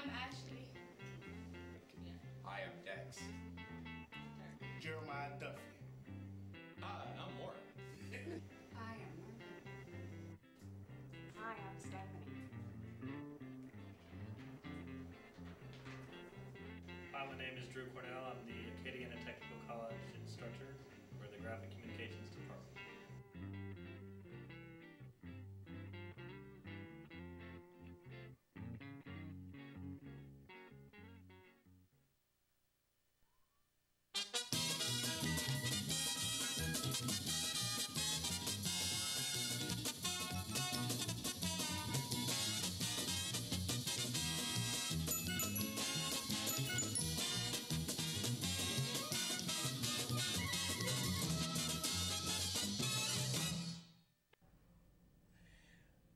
I'm Ashley. Hi, I'm Dex. Jeremiah Duffy. Hi, I'm Warren. I am Margaret. Hi, I'm Stephanie. Hi, my name is Drew Cornell. I'm the Acadiana Technical College instructor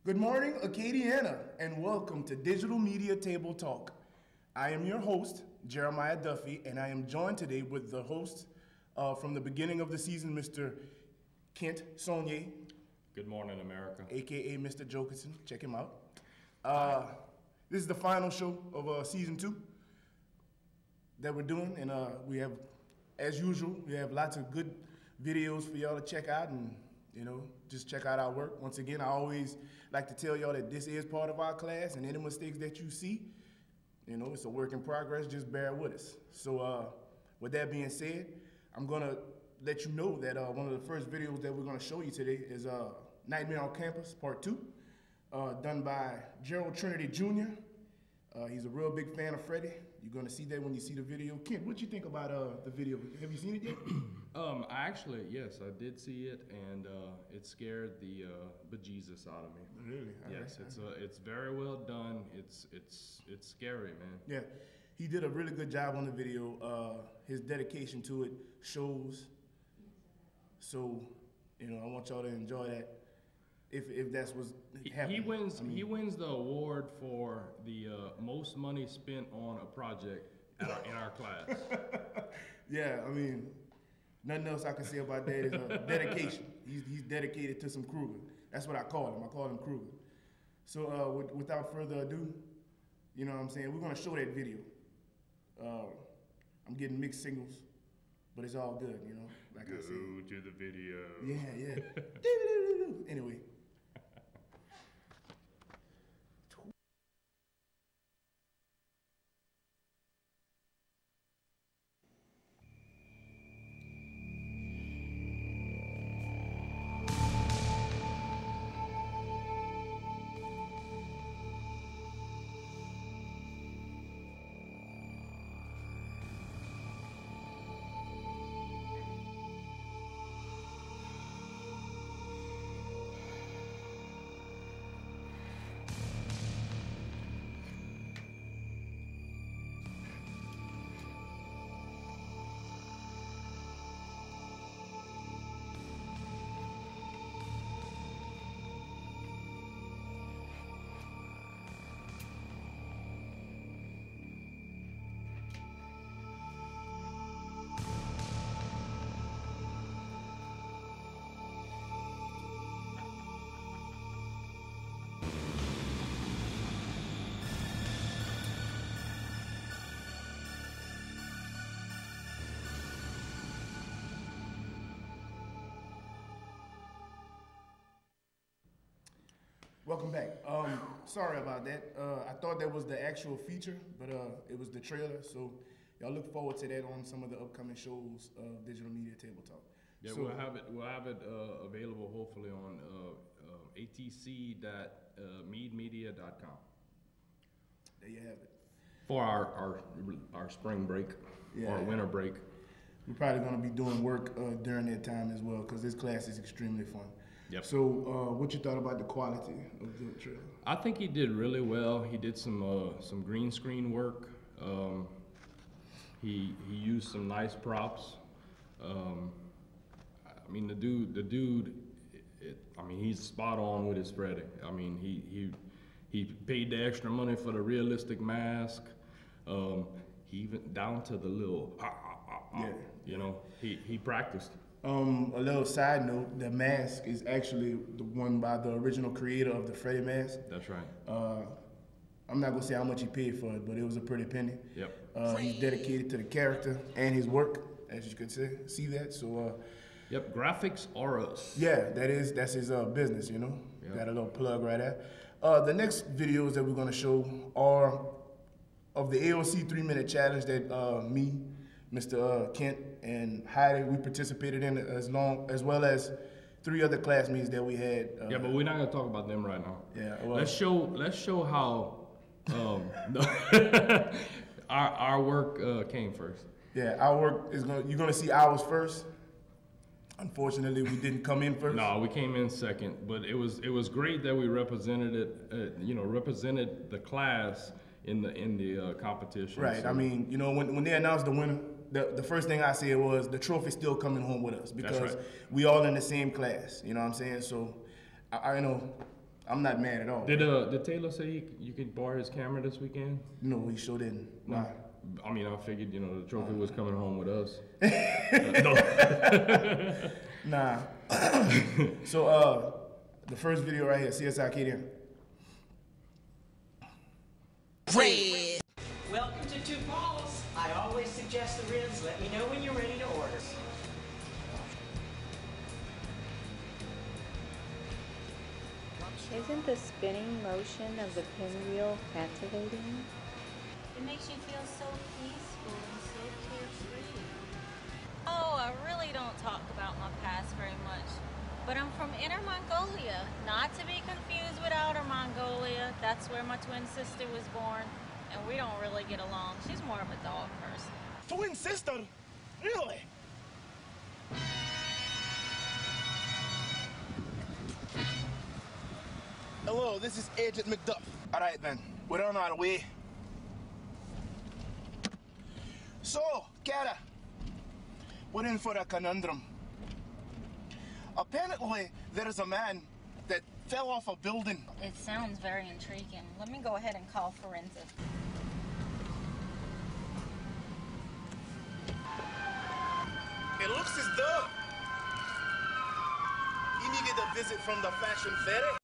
Good morning, Acadiana, and welcome to Digital Media Table Talk. I am your host, Jeremiah Duffy, and I am joined today with the host uh, from the beginning of the season, Mr. Kent Sonnier, Good morning, America. aka Mr. Jokenson. Check him out. Uh, this is the final show of uh, season two that we're doing, and uh, we have, as usual, we have lots of good videos for y'all to check out, and you know, just check out our work. Once again, I always like to tell y'all that this is part of our class, and any mistakes that you see, you know, it's a work in progress. Just bear with us. So, uh, with that being said, I'm gonna let you know that uh, one of the first videos that we're gonna show you today is uh, Nightmare on Campus Part Two, uh, done by Gerald Trinity Jr. Uh, he's a real big fan of Freddy. You're gonna see that when you see the video. Kent, what you think about uh, the video? Have you seen it yet? Um, I actually, yes, I did see it, and uh, it scared the uh, bejesus out of me. really? Yes, it's uh, it's very well done. It's it's it's scary, man. Yeah, he did a really good job on the video. Uh, his dedication to it shows. So, you know, I want y'all to enjoy that. If if that's what's He, happening. he wins. I mean, he wins the award for the uh, most money spent on a project at our, in our class. Yeah, I mean, nothing else I can say about that is uh, dedication. He's, he's dedicated to some Krueger. That's what I call him. I call him Krueger. So uh, with, without further ado, you know what I'm saying? We're gonna show that video. Uh, I'm getting mixed signals, but it's all good, you know. Like I said. to the video. Yeah, yeah. Anyway. Welcome back. Um, sorry about that. Uh, I thought that was the actual feature, but uh, it was the trailer. So y'all look forward to that on some of the upcoming shows of Digital Media Table Talk. Yeah, So- we'll have it. We'll have it uh, available hopefully on uh, uh, atc.meadmedia.com There you have it. for our, our our spring break Yeah. or winter break. We're probably going to be doing work uh, during that time as well because this class is extremely fun. Yep. So, uh, what you thought about the quality of the trailer? I think he did really well. He did some uh, some green screen work. Um, he he used some nice props. Um, I mean, the dude, the dude, it, it, I mean, he's spot on with his Freddy. I mean, he he he paid the extra money for the realistic mask. Um, he even down to the little, ah, ah, ah, ah, Yeah. you know, he he practiced. Um, a little side note: the mask is actually the one by the original creator of the Freddy mask. That's right. Uh, I'm not gonna say how much he paid for it, but it was a pretty penny. Yep. Uh, he's dedicated to the character and his work, as you could see, see that. So, uh, Yep, graphics are us. yeah, that is that's his uh, business, you know. Yeah. Got a little plug right there. Uh, the next videos that we're gonna show are of the AOC three minute challenge that uh, me, Mr. Uh, Kent, and Heidi we participated in it as long as well as three other classmates that we had. Uh, Yeah, but we're not gonna talk about them right now. Yeah, well- let's show let's show how um, our our work uh, came first. yeah, our work is gonna you're gonna see ours first. Unfortunately, we didn't come in first. No, we came in second, but it was it was great that we represented it. Uh, you know, represented the class in the in the uh, competition. Right. so- I mean, you know, when, when they announced the winner, the, the first thing I said was the trophy's still coming home with us because right. we all in the same class. You know what I'm saying? So, I, I know I'm not mad at all. Did uh did Taylor say he, you could borrow his camera this weekend? no, he sure didn't. Nah. I mean, I figured you know the trophy was coming home with us. Nah. so, uh, the first video right here, CSI Acadiana. Welcome to Two Paul's. I always suggest the ribs. Let me know when you're ready to order. Isn't the spinning motion of the pinwheel captivating? It makes you feel so peaceful and so carefree. Oh, I really don't talk about my past very much. But I'm from Inner Mongolia, not to be confused with Outer Mongolia. That's where my twin sister was born, and we don't really get along. She's more of a dog person. Twin sister? Really? Hello, this is Agent McDuff. All right, then. We're on our way. So, Kara, we're in for a conundrum. Apparently, there is a man that fell off a building. It sounds very intriguing. Let me go ahead and call forensic. It looks as though he needed a visit from the fashion fairy.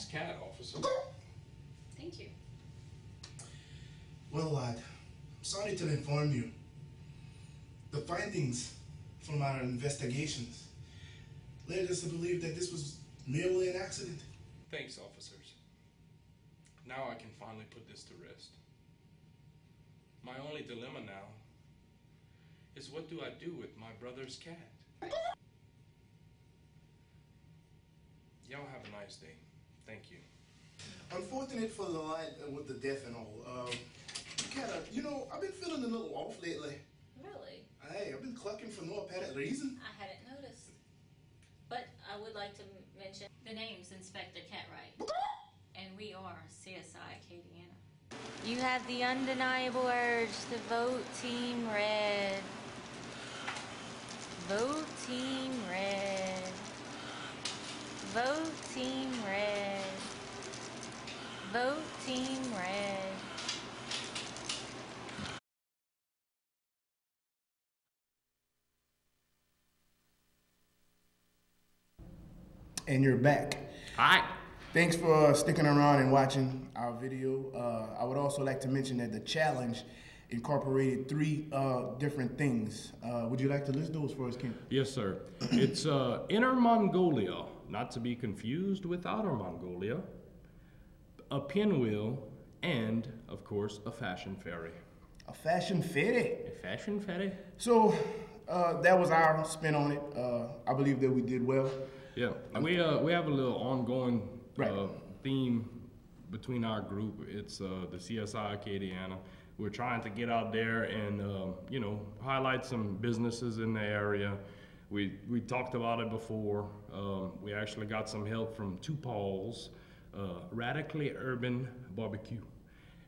Nice cat, officer. Thank you. Well, lad, I'm sorry to inform you. The findings from our investigations led us to believe that this was merely an accident. Thanks, officers. Now I can finally put this to rest. My only dilemma now is what do I do with my brother's cat? Y'all have a nice day. Thank you. Unfortunate for the lad uh, with the death and all. Um, kinda, you know, I've been feeling a little off lately. Really? Hey, I've been clucking for no apparent reason. I hadn't noticed. But I would like to mention the name's Inspector Catwright. and we are CSI Acadiana. You have the undeniable urge to vote Team Red. Vote Team Red. Vote Team Red. Vote Team Red. And you're back. Hi. Thanks for uh, sticking around and watching our video. Uh, I would also like to mention that the challenge incorporated three uh, different things. Uh, would you like to list those for us, Ken? Yes, sir. It's uh, Inner Mongolia, not to be confused with Outer Mongolia, a pinwheel, and, of course, a fashion fairy. a fashion fairy? A Fashion fairy. So uh, that was our spin on it. Uh, I believe that we did well. Yeah, we uh we have a little ongoing Right. uh, theme between our group. It's uh, the CSI Acadiana. We're trying to get out there and um, you know highlight some businesses in the area. We we talked about it before. Um, we actually got some help from Two Paul's uh, Radically Urban Barbecue.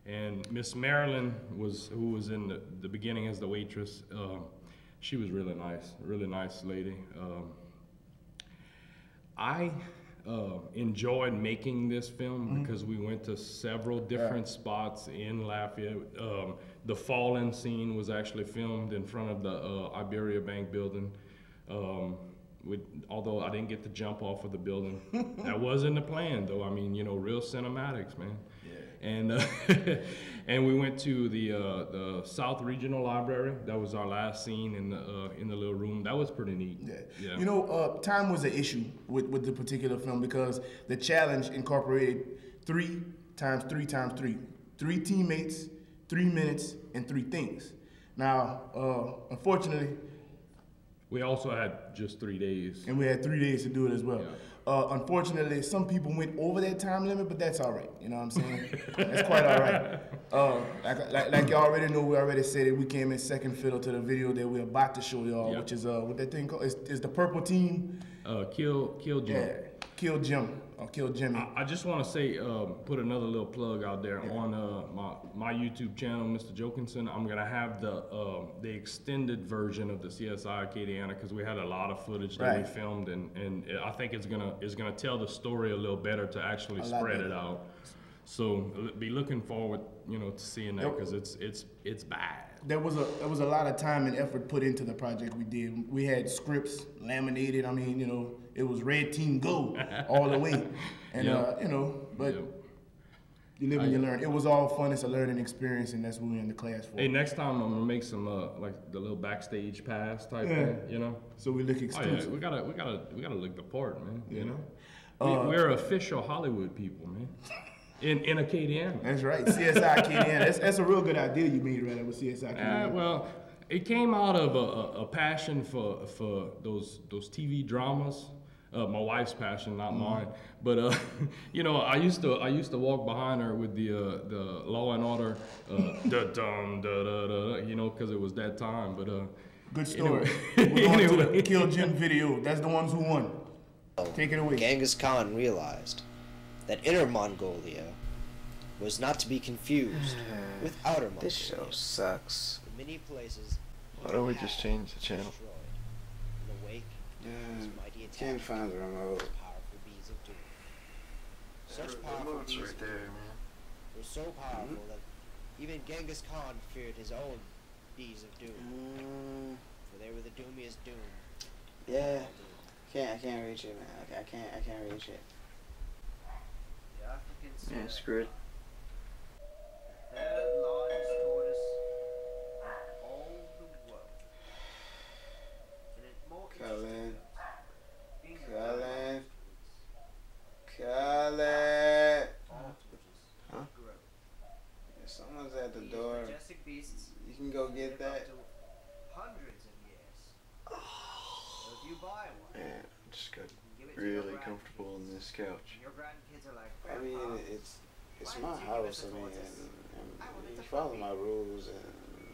And Miss Marilyn was who was in the, the beginning as the waitress. Um, she was really nice, really nice lady. Um, I uh, enjoyed making this film because we went to several different spots in Lafayette. Um, the fallen scene was actually filmed in front of the uh, Iberia Bank building. Um, with, although I didn't get to jump off of the building, that wasn't the plan though. I mean, you know, real cinematics, man. And uh, and we went to the uh, the South Regional Library. That was our last scene in the uh, in the little room. That was pretty neat. Yeah. Yeah. You know, uh, time was an issue with, with the particular film because the challenge incorporated three times three times three. Three teammates, three minutes, and three things. Now, uh, unfortunately, We also had just three days. and we had three days to do it as well. Yeah. Uh, unfortunately, some people went over that time limit, but that's all right. You know what I'm saying? that's quite all right. Uh, like, like, like you already know, we already said it. We came in second fiddle to the video that we're about to show y'all, Yeah. which is uh, what that thing called? Is, is the purple team? Uh, kill, kill Jim. Yeah, Kill Jim or Kill Jimmy. I, I just want to say, um, put another little plug out there on uh, my my YouTube channel, Mr. Jokenson. I'm gonna have the um, the extended version of the CSI Acadiana because we had a lot of footage that we filmed, and, and I think it's gonna it's gonna tell the story a little better to actually lot spread it out. So be looking forward, you know, to seeing that because it's it's it's bad. there was a there was a lot of time and effort put into the project we did. We had scripts laminated. I mean, you know, it was red team go all the way, and Yep. uh, you know, but Yep. you live and you learn. It was all fun. It's a learning experience, and that's what we're in the class for. Hey, next time I'm gonna make some uh, like the little backstage pass type Yeah. thing, you know. so we look exclusive. Oh yeah, we gotta, we gotta, we gotta look the part, man. You know, Uh, we, we're official Hollywood people, man. In in Acadiana. That's right, CSI KDN. That's, that's a real good idea you made right there with CSI well, it came out of a, a, a passion for for those those TV dramas. Uh, my wife's passion, not mine. But uh, you know, I used to I used to walk behind her with the uh, the Law and Order, uh, da dum da da da, you know, because it was that time. But uh, Good story. Anyway. We're going to the Anyway. Kill Jim video. That's the ones who won. Take it away. Genghis Khan realized that Inner Mongolia was not to be confused with Outer Mongolia. This show sucks. In many places, Why don't we just change the channel? In the wake Yeah, mighty attack, can't find the remote. powerful bees of doom. Such powerful remote's bees right of there, doom man. were so powerful that even Genghis Khan feared his own bees of doom, Mm, for they were the doomiest doom. yeah, can't I can't reach it, man. I can't I can't, I can't reach it. The African Yeah, screw it. the third largest tortoise in all the world. And it more Colin. being Colin. Colin. Huh? If someone's at the These door, majestic beasts you can go get live that. up to hundreds of years. So you buy one, Man, I just got you can give it to your really comfortable on this couch. Your grandkids are like, I mean, it's it's Why my did you give us house. I mean, tortoise? and, I wanted and to you follow my rules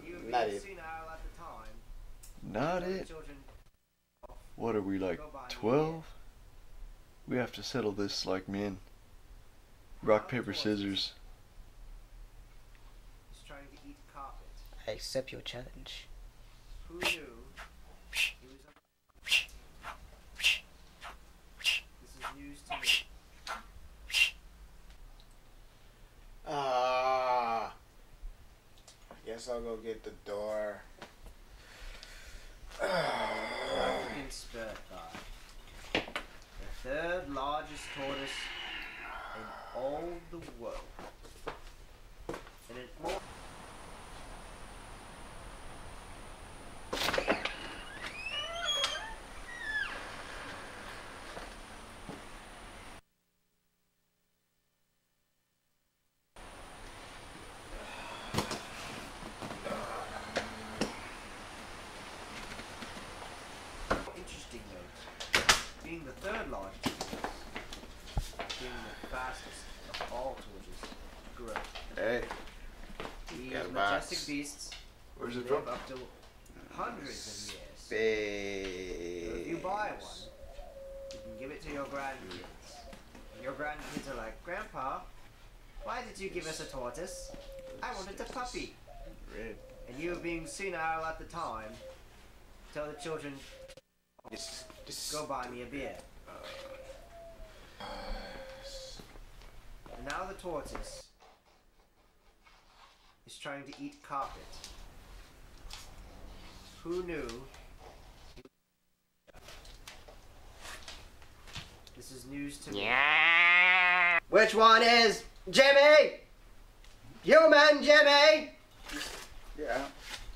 you and not it. senile at the time, Not it. What are we like, Go buy me 12? We have to settle this like men. Rock, paper, scissors. "He's trying to eat carpet. I accept your challenge. Who knew he was a... This is news to me. Ah. I guess I'll go get the door. The third largest tortoise in all the world. And more Hey. These Got a beasts Where's it from? up to hundreds of years. So if you buy one, you can give it to your grandkids. And your grandkids are like, Grandpa, why did you give us a tortoise? I wanted a puppy. Red. And you being senile at the time, tell the children, go buy me a beer. Uh, and now the tortoise is trying to eat carpet. Who knew? This is news to me. Yeah. Which one is Jimmy? Human Jimmy? Yeah,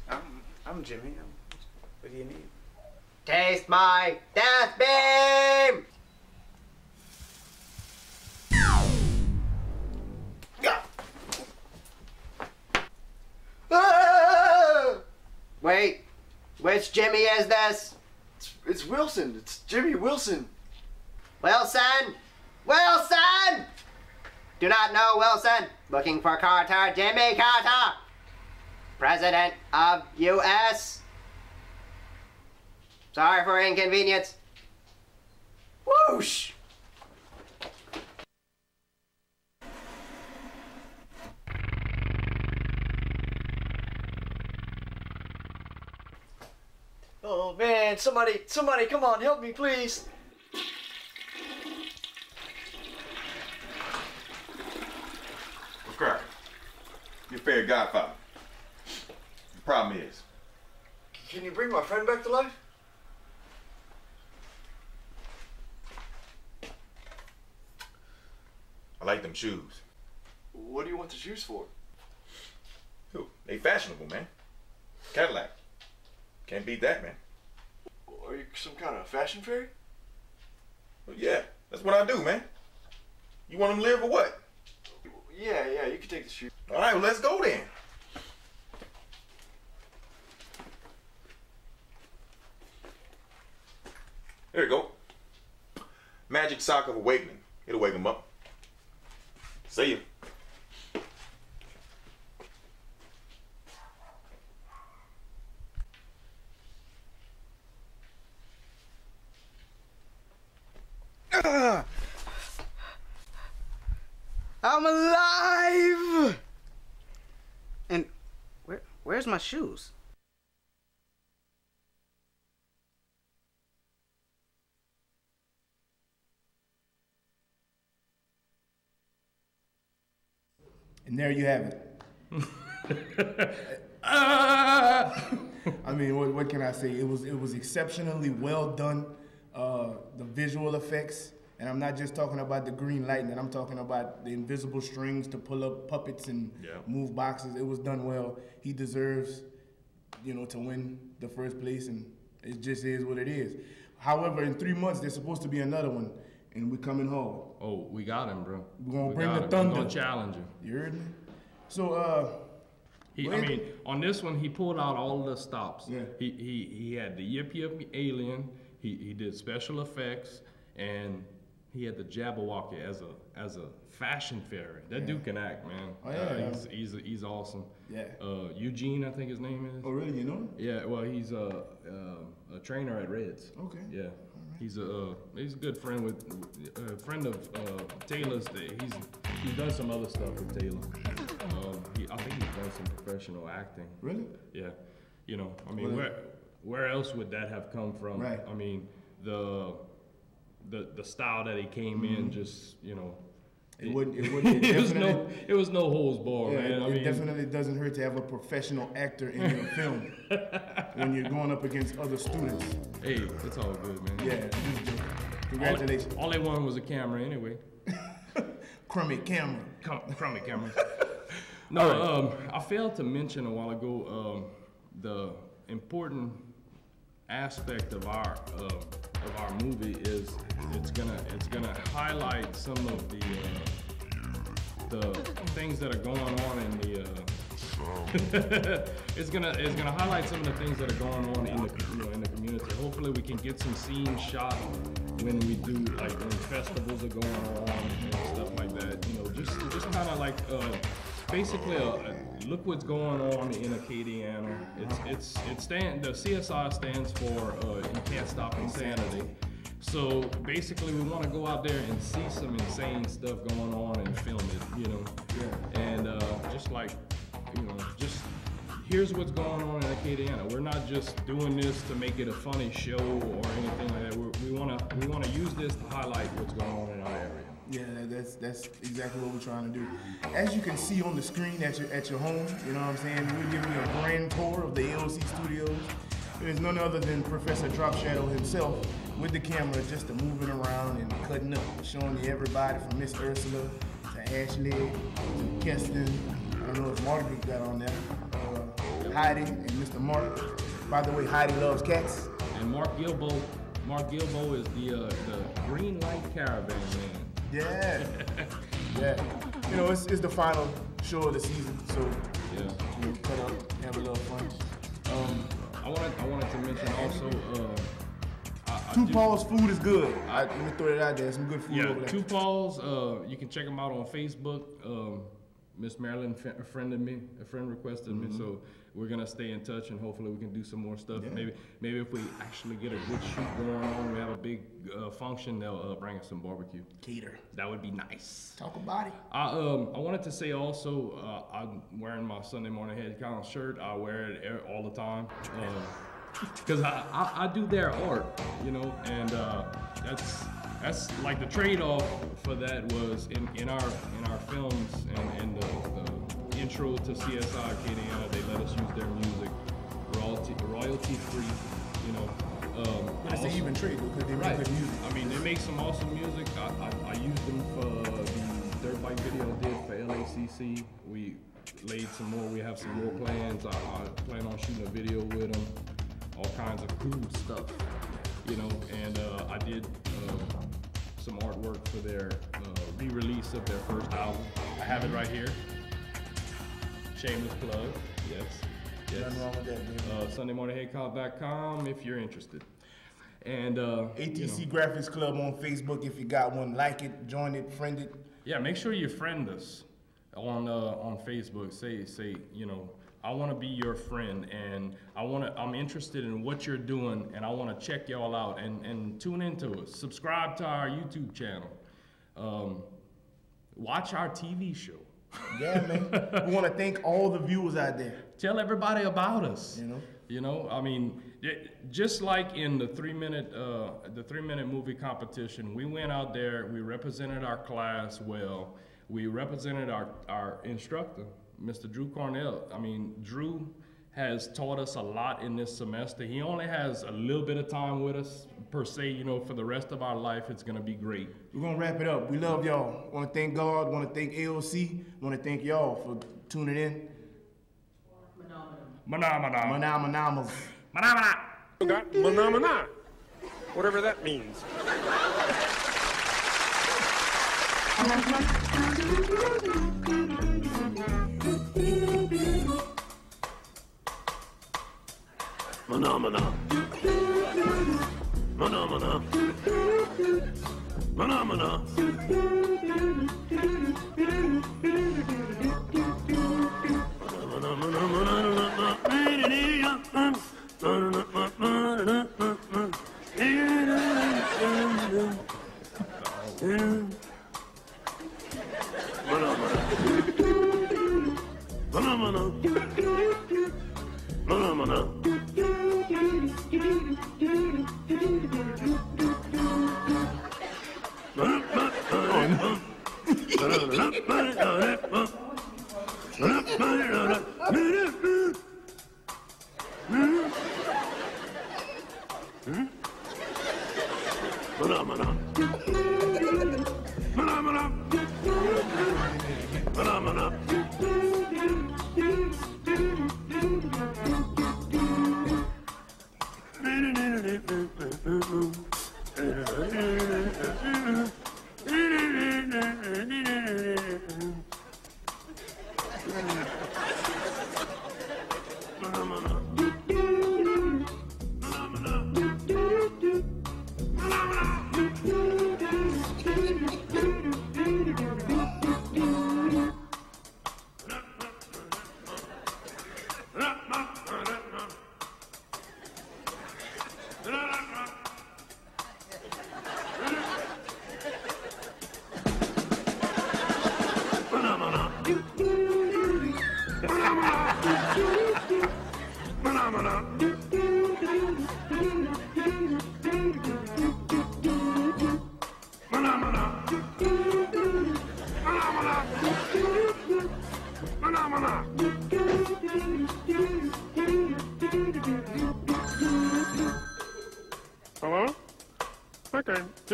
I'm, I'm Jimmy. I'm, what do you need? Taste my death beam! Which Jimmy is this? It's, it's Wilson. It's Jimmy Wilson. Wilson! Wilson! Do not know Wilson. Looking for Carter, Jimmy Carter. President of U.S. Sorry for inconvenience. Whoosh! Oh man, somebody, somebody, come on, help me, please. What's cracking? Your fair godfather. The problem is, Can you bring my friend back to life? I like them shoes. What do you want the shoes for? Who? They fashionable, man. Cadillac. Can't beat that, man. Are you some kind of fashion fairy? Well, yeah, that's what I do, man. You want them to live or what? Yeah, yeah, you can take the shoes. All right, well, let's go then. There you go. Magic sock of awakening. It'll wake them up. See you. I'm alive! And where where's my shoes? And there you have it. I mean, what, what can I say? It was it was exceptionally well done. Uh, the visual effects, and I'm not just talking about the green lightning. I'm talking about the invisible strings to pull up puppets and Yeah. move boxes. It was done well. He deserves, you know, to win the first place, and it just is what it is. However, in three months there's supposed to be another one, and we're coming home. Oh, we got him, bro. We're gonna We bring the him. thunder. We're gonna challenge him. You heard me? So, uh, He, I mean, on this one, he pulled out all the stops. Yeah. He he he had the Yip Yip Alien. He he did special effects, and he had the Jabberwocky as a as a fashion fairy. That Yeah. dude can act, man. Oh, yeah, Uh, he's he's he's awesome. Yeah. Uh, Eugene, I think his name is. Oh, really? You know him? Yeah. Well, he's a uh, a trainer at Reds. Okay. Yeah. He's a uh, he's a good friend with a friend of uh, Taylor's. He's he's done some other stuff with Taylor. Um, he, I think he's done some professional acting. Really? Yeah. You know, I mean, where where else would that have come from? Right. I mean, the the the style that he came in, just you know. It wouldn't- it wouldn't- it was no it was no holds barred, Yeah, man. it, I it mean, definitely doesn't hurt to have a professional actor in your film when you're going up against other students. Hey, it's all good, man. Yeah. Congratulations. All, all they wanted was a camera anyway. Crummy camera. Come, crummy camera. no, um, I failed to mention a while ago um, the important aspect of our uh, of our movie is it's gonna it's gonna highlight some of the uh, the things that are going on in the. Uh, it's gonna it's gonna highlight some of the things that are going on in the you know in the community. Hopefully, we can get some scenes shot when we do like when festivals are going on and stuff like that. You know, just just kind of like uh, basically a, a- look what's going on in Acadiana. It's it's it stand the CSI stands for uh, you can't stop insanity. So basically, we want to go out there and see some insane stuff going on and film it, you know. Yeah. And uh, just like, you know, just here's what's going on in Acadiana. We're not just doing this to make it a funny show or anything like that. We're, we want to we want to use this to highlight what's going on in our area. Yeah, that's that's exactly what we're trying to do. As you can see on the screen at your at your home, you know what I'm saying. We're giving you a grand tour of the AOC studios. Is none other than Professor Drop Shadow himself with the camera, just moving around and cutting up, showing you everybody from Miss Ursula to Ashley to Keston. I don't know if Marty got on there. Uh, Heidi and Mr. Mark. By the way, Heidi loves cats. And Mark Gilbo, Mark Gilbo is the uh, the Green Light Caravan man. Yeah. yeah. You know, it's, it's the final show of the season, so Yeah. you know, cut up, have a little fun. Um, I wanted I wanted to mention also. Uh, I, I Two do- Paul's food is good. I, let me throw it out there. Some good food Yeah, over there. Two Paul's. Uh, you can check them out on Facebook. Um, Miss Marilyn f- a friend of me, a friend requested me, so we're gonna stay in touch and hopefully we can do some more stuff. Yeah. Maybe, maybe if we actually get a good shoot going on, we have a big uh, function, they'll uh, bring us some barbecue. Cater. That would be nice. Talk about it. I um I wanted to say also uh, I'm wearing my Sunday morning head count shirt. I wear it all the time because I, I I do their art, you know, and uh, that's that's like the trade-off for that was in, in our in our films and in the, the intro to CSI Acadiana, they let us use their music royalty royalty free, you know. Um, But it's an even trade because they make Right. good music. I mean, they make some awesome music. I, I, I used them for the dirt bike video I did for LACC. We laid some more. We have some more plans. I, I plan on shooting a video with them. All kinds of cool stuff, you know. And uh, I did uh, some artwork for their uh, re-release of their first album. I have it right here. Shameless plug. Yes. Yes. Nothing wrong with that, baby. Uh, SundayMorningHeadCount.com if you're interested. And uh, you ATC know. Graphics Club on Facebook. If you got one, like it, join it, friend it. Yeah, make sure you friend us on uh, on Facebook. Say say you know I want to be your friend and I want to I'm interested in what you're doing and I want to check y'all out and and tune into us. Subscribe to our YouTube channel. Um, watch our TV show. Yeah, man. we want to thank all the viewers out there. Tell everybody about us. You know. You know, I mean, it- just like in the three minute uh, the three minute movie competition, we went out there, we represented our class well, we represented our our instructor, Mr. Drew Cornell. I mean, Drew has taught us a lot in this semester. He only has a little bit of time with us per se. You know, for the rest of our life, it's gonna be great. We're gonna wrap it up. We love y'all. Want to thank God. Want to thank AOC. Want to thank y'all for tuning in. Mana mana. Mana manamas. Mana mana. Got mana Whatever that means. Mına mına. Mına mına. Mına mına. Mına mına. Mına mına. Phenomena.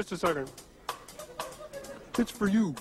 Just a second. It's for you.